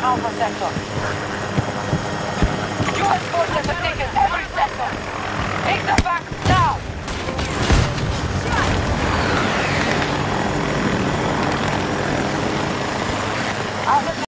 Alpha Sector. U.S. forces have taken every sector. Take them back now! Alpha